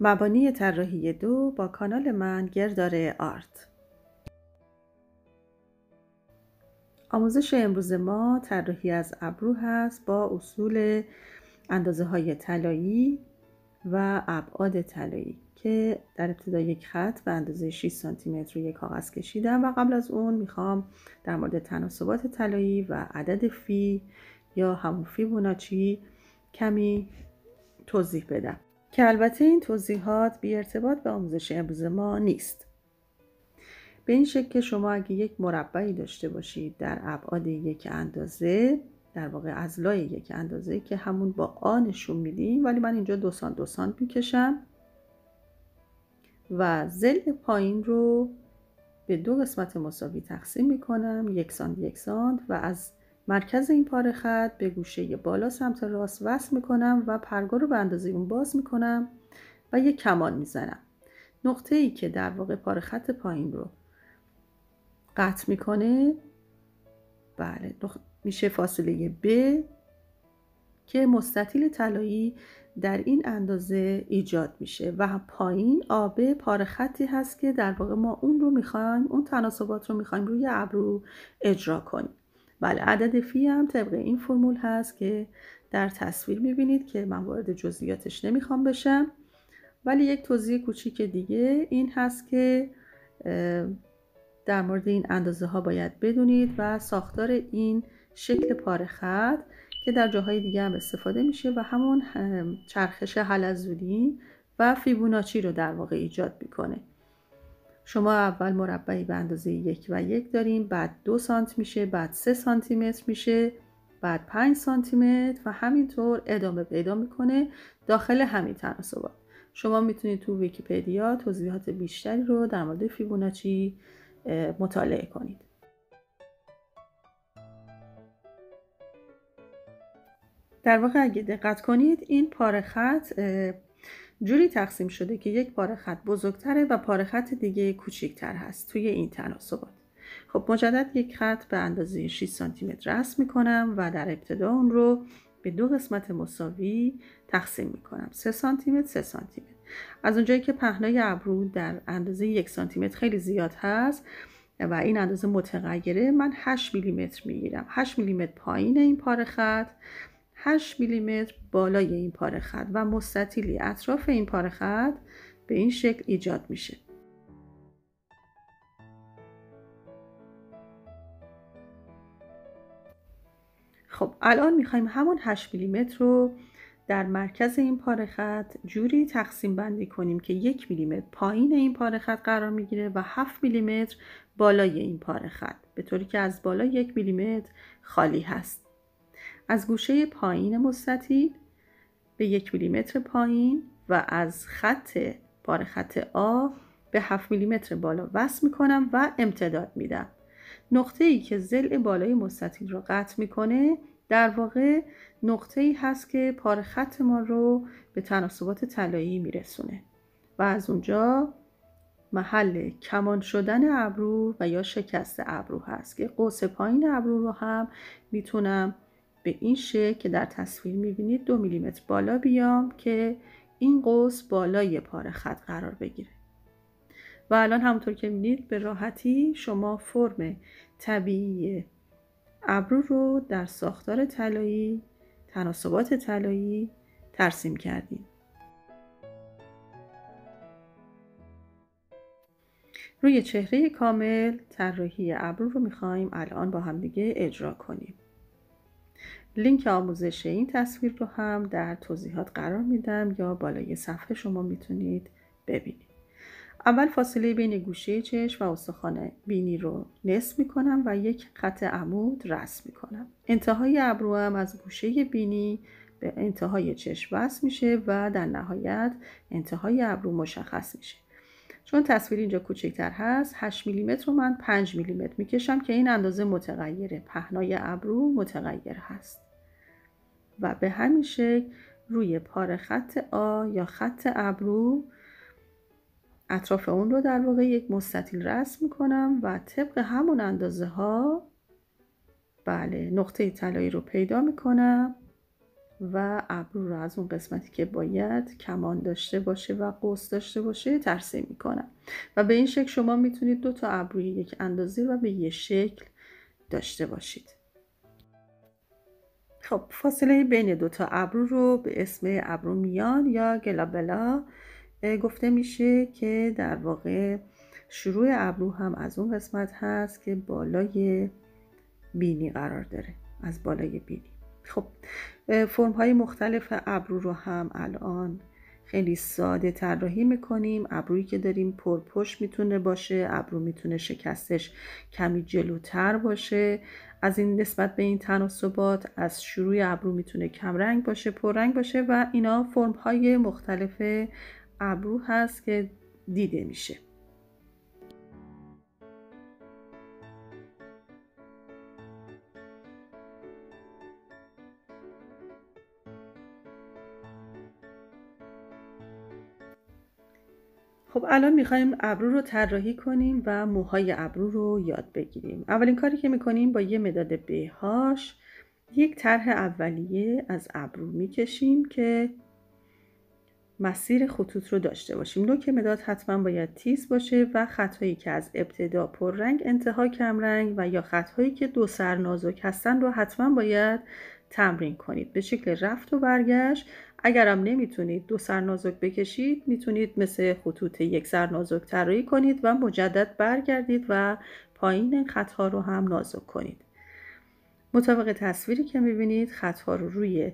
مبانی طراحی دو با کانال من گردار آرت. آموزش امروز ما طراحی از ابرو هست با اصول اندازه های طلایی و ابعاد طلایی که در ابتدا یک خط به اندازه 6 سانتی متر روی کاغذ کشیدم و قبل از اون می‌خوام در مورد تناسبات طلایی و عدد فی یا همون فیبوناچی کمی توضیح بدم. که البته این توضیحات بی ارتباط به آموزش امروز ما نیست. به این شکل که شما اگه یک مربعی داشته باشید در ابعاد یک اندازه در واقع از لای یک اندازه که همون با آ نشون میدیم ولی من اینجا دو سانت دو سانت می‌کشم و زل پایین رو به دو قسمت مساوی تقسیم می‌کنم یک سانت یک سانت و از مرکز این پاره خط به گوشه بالا سمت راست وصل می‌کنم و پرگار رو به اندازه اون باز می‌کنم و یک کمان می‌زنم. نقطه ای که در واقع پاره خط پایین رو قطع می‌کنه بله میشه فاصله ب که مستطیل طلایی در این اندازه ایجاد میشه و پایین آب پاره خطی هست که در واقع ما اون رو می‌خوایم اون تناسبات رو می‌خوایم روی ابرو اجرا کنیم. بله عدد فی هم طبق این فرمول هست که در تصویر می‌بینید که من وارد جزئیاتش نمی‌خوام بشم. ولی یک توضیح کوچیک دیگه این هست که در مورد این اندازه ها باید بدونید و ساختار این شکل پاره خط که در جاهای دیگه هم استفاده میشه و همون چرخش حلزونی و فیبوناچی رو در واقع ایجاد می‌کنه. شما اول مربعی به اندازه یک و یک داریم بعد دو سانت میشه بعد سه سانتی متر میشه بعد پنج سانتی متر و همینطور ادامه پیدا می‌کنه داخل همین تناسبات. شما می‌تونید تو ویکیپدیا توضیحات بیشتری رو در مورد فیبوناچی مطالعه کنید. در واقع اگه دقت کنید این پاره خط جوری تقسیم شده که یک پاره خط بزرگتره و پاره خط دیگه کوچیکتر هست توی این تناسبات خب مجدد یک خط به اندازه 6 سانتی متر رسم می‌کنم و در ابتدا اون رو به دو قسمت مساوی تقسیم می‌کنم. 3 سانتی متر 3 سانتی متر از اونجایی که پهنای ابرو در اندازه یک سانتی متر خیلی زیاد هست و این اندازه متغیره من 8 میلیمتر می‌گیرم. 8 میلیمتر پایین این پاره خط 8 میلیمتر بالای این پاره خط و مستطیلی اطراف این پاره خط به این شکل ایجاد میشه. خب الان می‌خوایم همون 8 میلیمتر رو در مرکز این پاره خط جوری تقسیم بندی کنیم که یک میلیمتر پایین این پاره خط قرار می‌گیره و 7 میلیمتر بالای این پاره خط به طوری که از بالا یک میلیمتر خالی هست. از گوشه پایین مستطیل به یک میلیمتر پایین و از خط پاره خط آ به 7 میلیمتر بالا وصل می‌کنم و امتداد میدم. نقطه ای که زل بالای مستطیل رو قطع می‌کنه در واقع نقطه ای هست که پاره خط ما رو به تناسبات طلایی میرسونه و از اونجا محل کمان شدن ابرو و یا شکست ابرو هست که قوس پایین ابرو رو هم می‌تونم به این شکل که در تصویر می‌بینید دو میلیمتر بالا بیام که این قوس بالای پاره خط قرار بگیره. و الان همونطور که می‌بینید به راحتی شما فرم طبیعی ابرو رو در ساختار طلایی تناسبات طلایی ترسیم کردیم. روی چهره کامل طراحی ابرو رو می‌خوایم الان با همدیگه اجرا کنیم. لینک آموزش این تصویر رو هم در توضیحات قرار میدم یا بالای صفحه شما می‌تونید ببینید. اول فاصله بین گوشه چشم و استخوان بینی رو نصف می‌کنم و یک خط عمود رسم می‌کنم. انتهای ابرو هم از گوشه بینی به انتهای چشم وصل میشه و در نهایت انتهای ابرو مشخص میشه. چون تصویر اینجا کوچکتر هست 8 میلیمتر رو من 5 میلیمتر می‌کشم که این اندازه متغیره. پهنای ابرو متغیر هست. و به همین شکل روی پاره خط آ یا خط ابرو اطراف اون رو در واقع یک مستطیل رسم می‌کنم و طبق همون اندازه ها بله نقطه طلایی رو پیدا می‌کنم. و ابرو رو از اون قسمتی که باید کمان داشته باشه و قوس داشته باشه ترسیم می‌کنم. و به این شکل شما می‌تونید دو تا ابروی یک اندازه و به یه شکل داشته باشید. خب فاصله بین دو تا ابرو رو به اسم ابرو میان یا گلابلا گفته میشه که در واقع شروع ابرو هم از اون قسمت هست که بالای بینی قرار داره از بالای بینی. خب فرم های مختلف ابرو رو هم الان خیلی ساده طراحی می‌کنیم. ابرویی که داریم پرپشت می‌تونه باشه ابرو می‌تونه شکستش کمی جلوتر باشه. از این نسبت به این تناسبات از شروع ابرو می‌تونه کمرنگ باشه پررنگ باشه و اینا فرم های مختلف ابرو هست که دیده میشه. خب الان می‌خوایم ابرو رو طراحی کنیم و موهای ابرو رو یاد بگیریم. اولین کاری که می‌کنیم با یه مداد بهاش یک طرح اولیه از ابرو می‌کشیم که مسیر خطوط رو داشته باشیم. نوک مداد حتما باید تیز باشه و خطهایی که از ابتدا پررنگ انتها کمرنگ و یا خطهایی که دو سر نازک هستن رو حتما باید تمرین کنید. به شکل رفت و برگشت اگرم نمی‌تونید دو سر نازک بکشید می‌تونید مثل خطوط یک سر نازک طراحی کنید و مجدد برگردید و پایین خطها رو هم نازک کنید. مطابق تصویری که می‌بینید خطها رو روی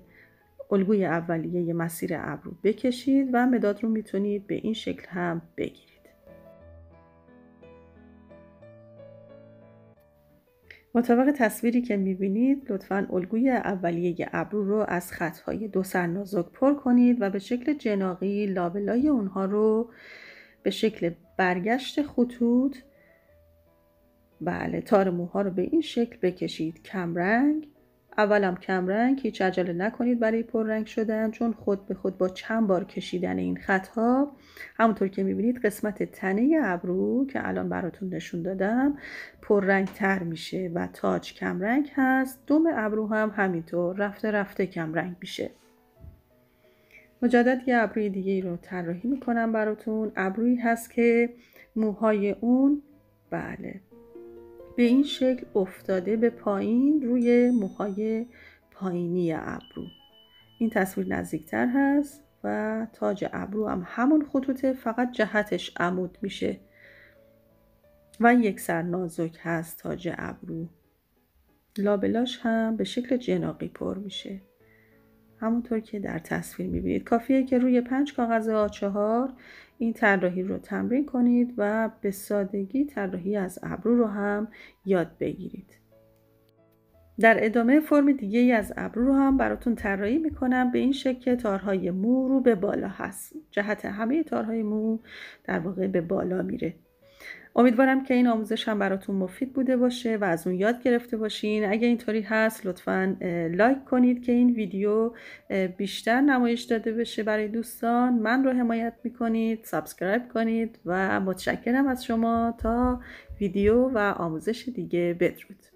الگوی اولیه مسیر ابرو بکشید و مداد رو می‌تونید به این شکل هم بگیرید. مطابق تصویری که می‌بینید لطفا الگوی اولیه ابرو رو از خطهای دو سر نازک پر کنید و به شکل جناقی لابلای اونها رو به شکل برگشت خطوط بله تار موها رو به این شکل بکشید. کمرنگ. اولم کمرنگ هیچ عجله نکنید برای پررنگ شدن چون خود به خود با چند بار کشیدن این خطها. همونطور که می‌بینید قسمت تنه ابرو که الان براتون نشون دادم پررنگ تر میشه و تاج کمرنگ هست. دوم ابرو هم همینطور رفته رفته کمرنگ میشه. مجدد یه ابروی دیگه رو طراحی می‌کنم براتون. ابرویی هست که موهای اون بله. به این شکل افتاده به پایین روی موهای پایینی ابرو. این تصویر نزدیکتر هست و تاج ابرو هم همون خطوطه فقط جهتش عمود میشه. و یک سر نازک هست تاج ابرو. لابلاش هم به شکل جناقی پر میشه. همونطور که در تصویر می‌بینید. کافیه که روی پنج کاغذ آ4 این طراحی رو تمرین کنید و به سادگی طراحی از ابرو رو هم یاد بگیرید. در ادامه فرم دیگه از ابرو رو هم براتون طراحی می‌کنم. به این شکل که تارهای مو رو به بالا هست. جهت همه تارهای مو در واقع به بالا میره. امیدوارم که این آموزش هم براتون مفید بوده باشه و از اون یاد گرفته باشین. اگه اینطوری هست لطفا like کنید که این ویدیو بیشتر نمایش داده بشه برای دوستان. من رو حمایت می‌کنید subscribe کنید و متشکرم از شما. تا ویدیو و آموزش دیگه. بدرود.